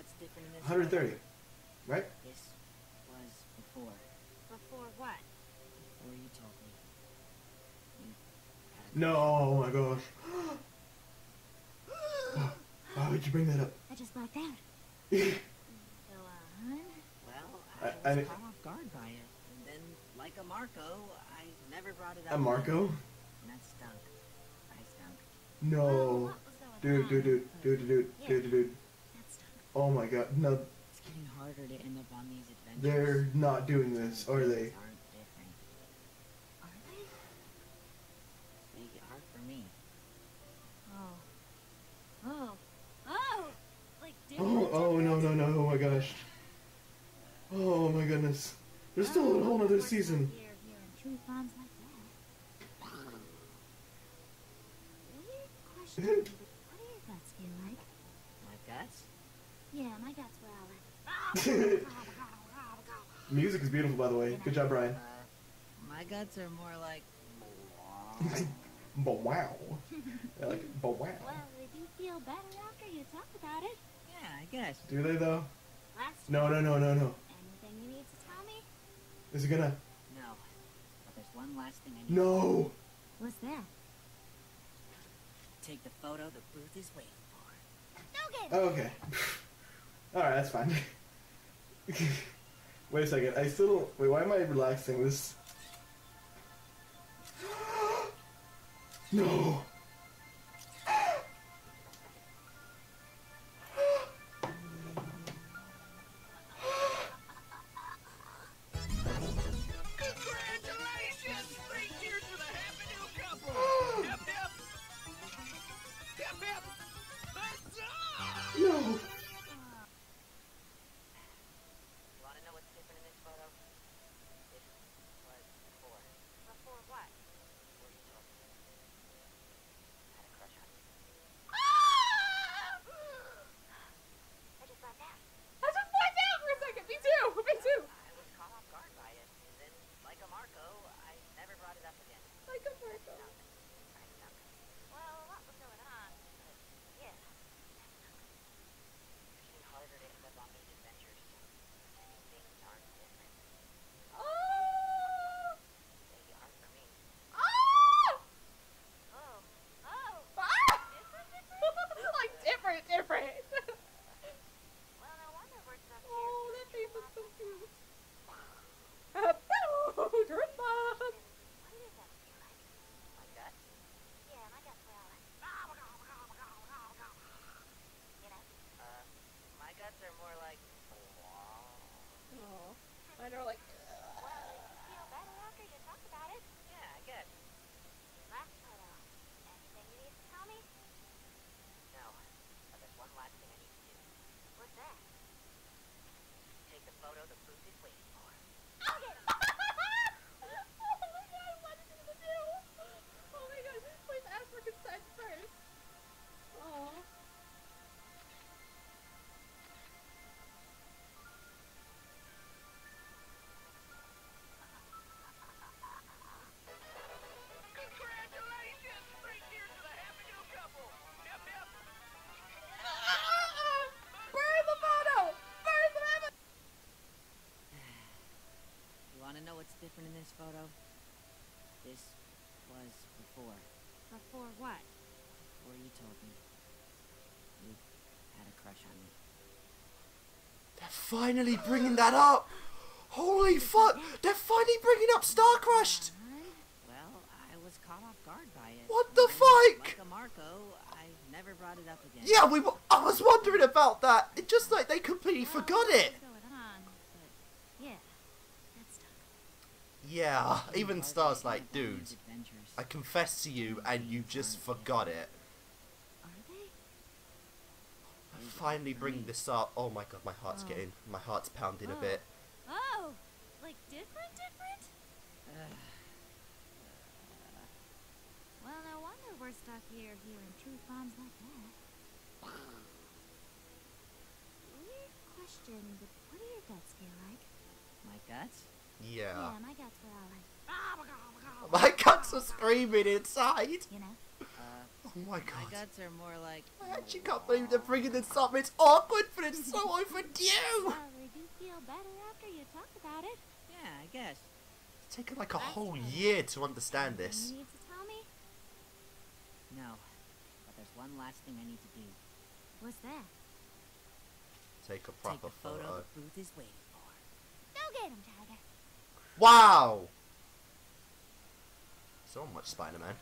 what's different in this? 130, right? This was before. Before what? Before you told me. You No, oh my gosh. Why would you bring that up? I just blacked out. yeah, Go on. Well, I- I, I was di- caught off guard by it. And then, like a Marco, I never brought it up. I'm Marco? And that stunk. I stunk. No. Well, what was going Dude, dude, dude, dude, dude, dude, dude, dude. That's stuck. Oh my god, no, It's getting harder to end up on these adventures. they're not doing this, are they? Aren't different. Are they? They are for me. Oh. Oh. Oh! Like. Oh, oh no, no, no, oh my gosh. Oh my goodness. There's still a oh, whole Oh, other season. Here, here, in true bombs like that. Weird question, but what do your guts feel like? My guts? Yeah, my guts were all like. Music is beautiful, by the way. Good job, Brian. Uh, my guts are more like. But wow. Like. But wow. Well, they do feel better after you talk about it. Yeah, I guess. Do they though? Last No, no, no, no, no. Anything you need to tell me? Is it gonna? No. But there's one last thing I need. No. What's that? Take the photo the booth is waiting for. Don't get Oh, okay. All right, that's fine. wait a second. I still. Wait, why am I relaxing this? no. Photo? This was before. Before what? Before you told me. You had a crush on me. They're finally bringing that up. Holy fuck! They're finally bringing up Star Crushed. Well, I was caught off guard by it. What the fuck? Like a Marco, I never brought it up again. Yeah, we. Were, I was wondering about that. It just like they completely forgot it. What's going on? But, yeah. That's stuck. Yeah, even Star's like, dude. I confess to you, and you just forgot it. Are they? Finally bringing this up. Oh my god, my heart's Oh. getting, my heart's pounding a Oh. bit. Oh! Like different, different? Well, no wonder we're stuck here hearing truth bombs like that. Weird question, but what do your guts feel like? My guts? Yeah. Yeah, my guts were all like. My guts are screaming inside. You know? Uh, Oh my My guts are more like. I actually can't believe they're bringing this up. It's awkward, but it's so overdue. Well, they feel better after you talk about it. Yeah, I guess. It's taken like a whole year to understand this. You need to tell me? No. But there's one last thing I need to do. What's that? Take a Take proper the photo photo. the booth is waiting for. Go get him, Tiger. Wow! So much Spider-Man.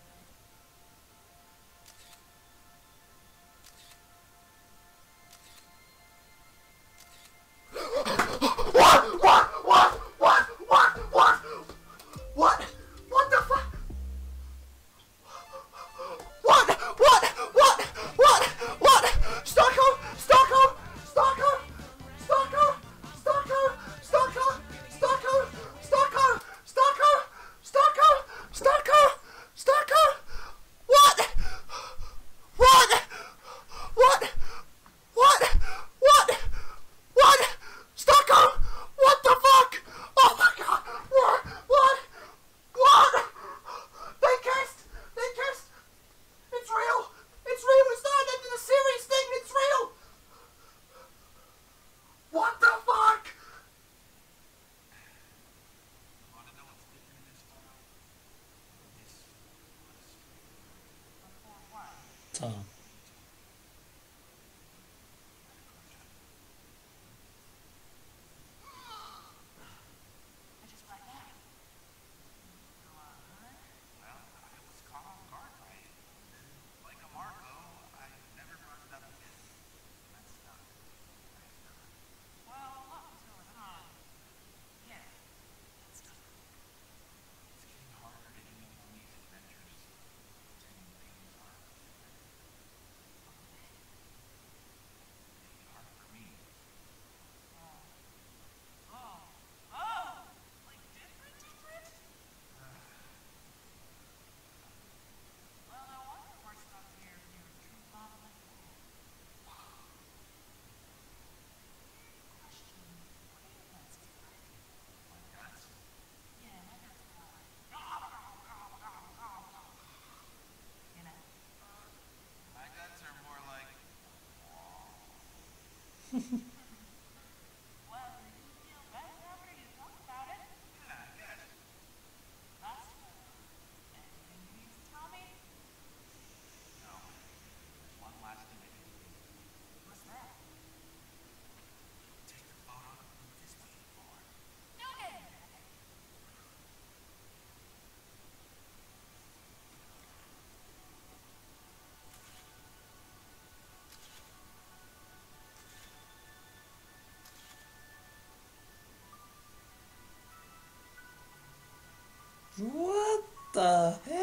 time. The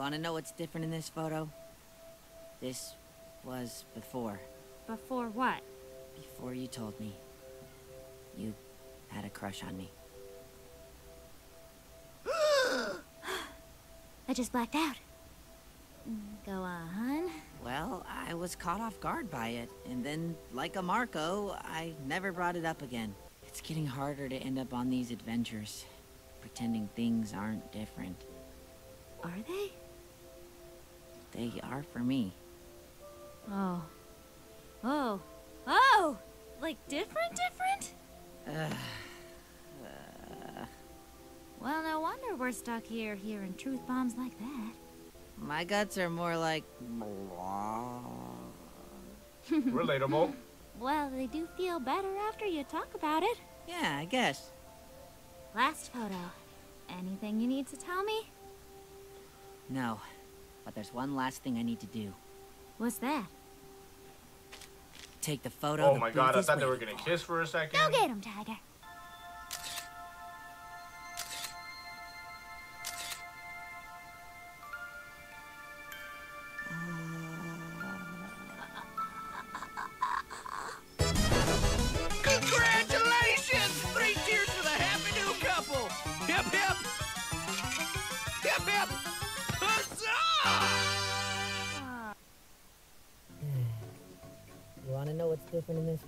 want to know what's different in this photo? This was before. Before what? Before you told me. You had a crush on me. I just blacked out. Go on. Well, I was caught off guard by it, and then, like a Marco, I never brought it up again. It's getting harder to end up on these adventures, pretending things aren't different. Are they? They are for me. Oh. Oh. Oh! Like different, different? Ugh. Well, no wonder we're stuck here hearing truth bombs like that. My guts are more like. Relatable. Well, they do feel better after you talk about it. Yeah, I guess. Last photo. Anything you need to tell me? No, but there's one last thing I need to do. What's that? Take the photo. Oh my god, I thought they were gonna kiss for a second. Go get him, Tiger.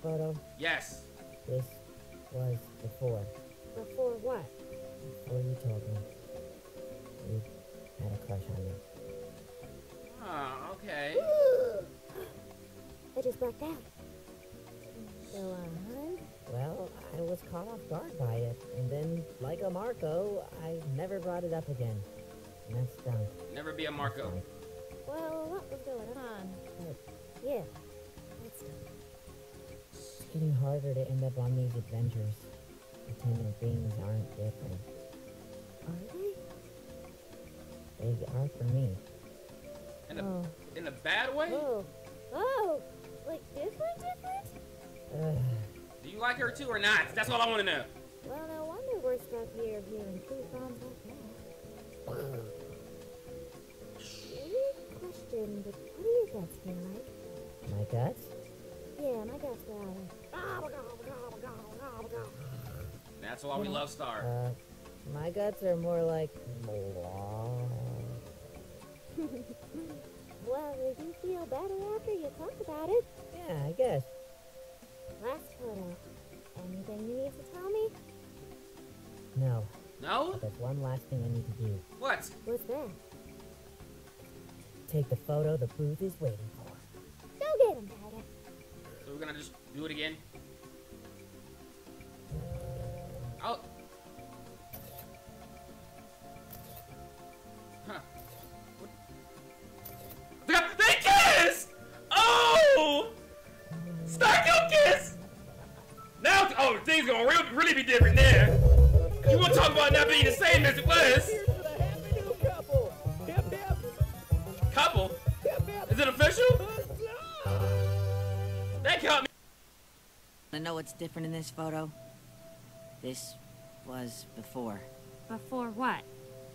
Photo? Yes. This was before. Before what? Before you told me. You had a crush on me. Oh, okay. I just blacked out. Go on. Well, I was caught off guard by it, and then, like a Marco, I never brought it up again. And that stunk. Never be a Marco. Well, what was going on? Yeah. That's It's getting harder to end up on these adventures, pretending things aren't different. Are they? They are for me. In a, Oh. in a bad way? Oh. Oh! Like different, different? Ugh. Do you like her too or not? That's all I want to know. Well, no wonder we're stuck here hearing truth bombs like that. Weird question, but what do your guts feel like? My guts? Yeah, my guts are like. That's why we love Star. Uh, my guts are more like. Well, they you feel better after you talk about it. Yeah, I guess. Last photo. Anything you need to tell me? No, No? but there's one last thing I need to do. What? What's that? Take the photo the booth is waiting for. Gonna just do it again? Oh. Huh. What? They, kissed! Oh! Star go kiss! Now, oh, things gonna real, really be different there. You wanna talk about not being the same as it was? Know what's different in this photo. This was before. Before what?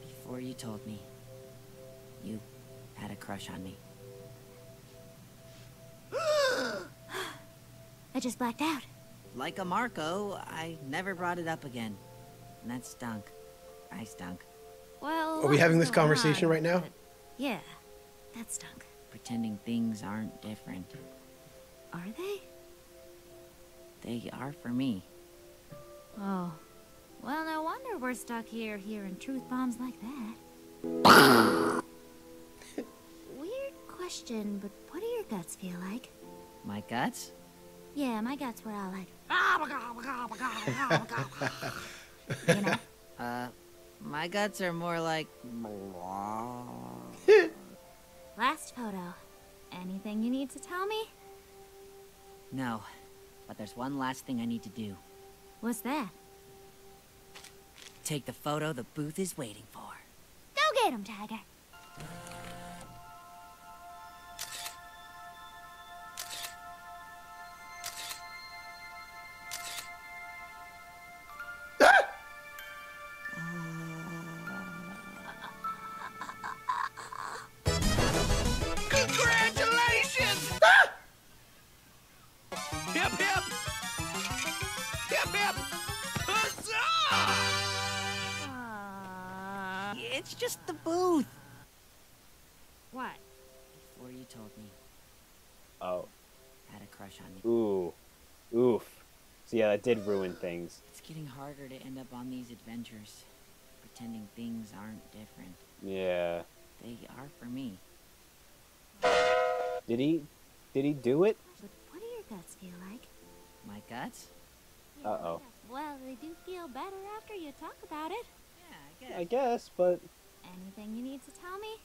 Before you told me. You had a crush on me. I just blacked out. Like a Marco, I never brought it up again. And that stunk. I stunk. Well. Are we having this conversation on? right now? Yeah, that stunk. Pretending things aren't different. Are they? They are for me. Oh. Well, no wonder we're stuck here hearing truth bombs like that. Weird question, but what do your guts feel like? My guts? Yeah, my guts were all like. you know? Uh, my guts are more like. Last photo. Anything you need to tell me? No, but there's one last thing I need to do. What's that? Take the photo the booth is waiting for. Go get him, Tiger. So yeah, that did ruin things. It's getting harder to end up on these adventures, pretending things aren't different. Yeah. They are for me. Did he? Did he do it? But what do your guts feel like? My guts? Uh oh. Well, they do feel better after you talk about it. Yeah, I guess. I guess, but Anything you need to tell me?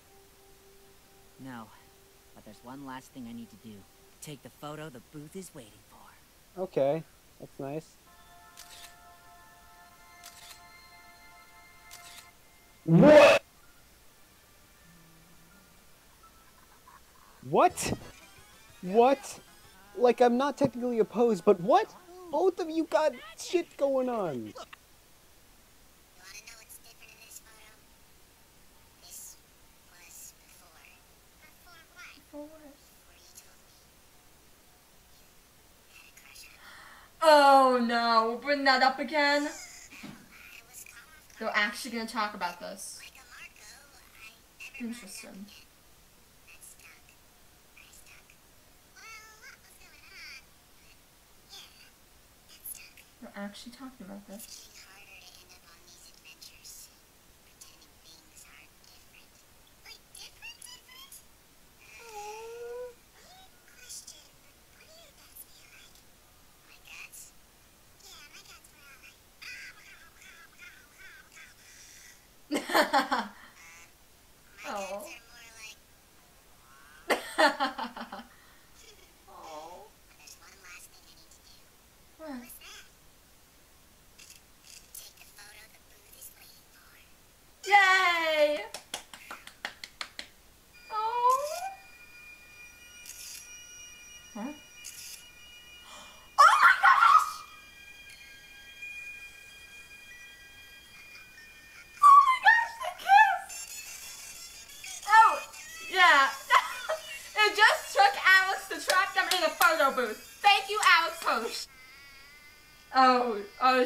No, but there's one last thing I need to do. Take the photo the booth is waiting for. okay. That's nice. What? What? What? Like I'm not technically opposed, but what? Both of you got shit going on. Oh no, we'll bring that up again. They're actually gonna talk about this. Interesting. They're actually talking about this.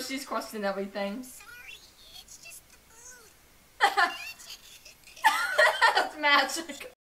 She's questioning everything. Sorry, it's just the food. That's magic.